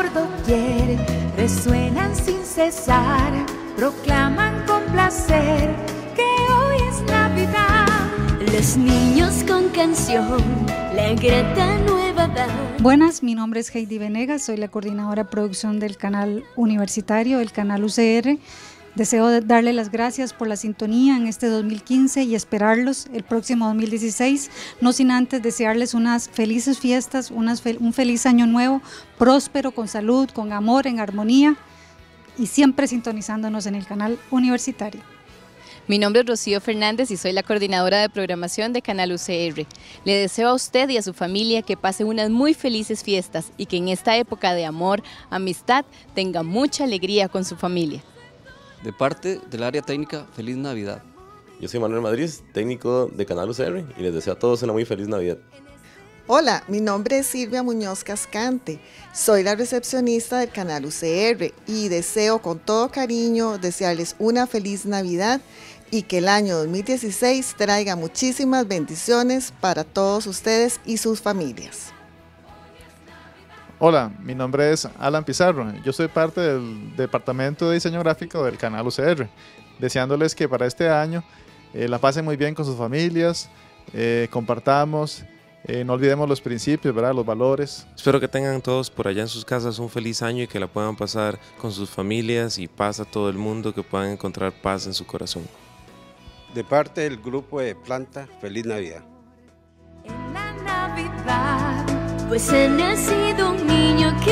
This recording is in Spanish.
por doquier, resuenan sin cesar, proclaman con placer que hoy es Navidad. Los niños con canción, la grata nueva edad. Buenas, mi nombre es Heidi Venegas, soy la coordinadora producción del canal universitario, el canal UCR. Deseo darle las gracias por la sintonía en este 2015 y esperarlos el próximo 2016, no sin antes desearles unas felices fiestas, un feliz año nuevo, próspero, con salud, con amor, en armonía y siempre sintonizándonos en el canal universitario. Mi nombre es Rocío Fernández y soy la coordinadora de programación de Canal UCR. Le deseo a usted y a su familia que pase unas muy felices fiestas y que en esta época de amor, amistad, tenga mucha alegría con su familia. De parte del área técnica, feliz Navidad. Yo soy Manuel Madrid, técnico de Canal UCR y les deseo a todos una muy feliz Navidad. Hola, mi nombre es Silvia Muñoz Cascante. Soy la recepcionista del canal UCR y deseo con todo cariño desearles una feliz Navidad y que el año 2016 traiga muchísimas bendiciones para todos ustedes y sus familias. Hola, mi nombre es Alan Pizarro. Yo soy parte del Departamento de Diseño Gráfico del canal UCR, deseándoles que para este año eh, la pasen muy bien con sus familias, eh, compartamos, eh, no olvidemos los principios, ¿verdad? los valores. Espero que tengan todos por allá en sus casas un feliz año y que la puedan pasar con sus familias y paz a todo el mundo, que puedan encontrar paz en su corazón. De parte del grupo de Planta, feliz Navidad. Pues ha nacido un niño que